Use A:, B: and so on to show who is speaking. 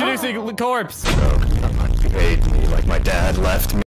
A: Introducing oh. corpse.
B: You paid me like my dad left me.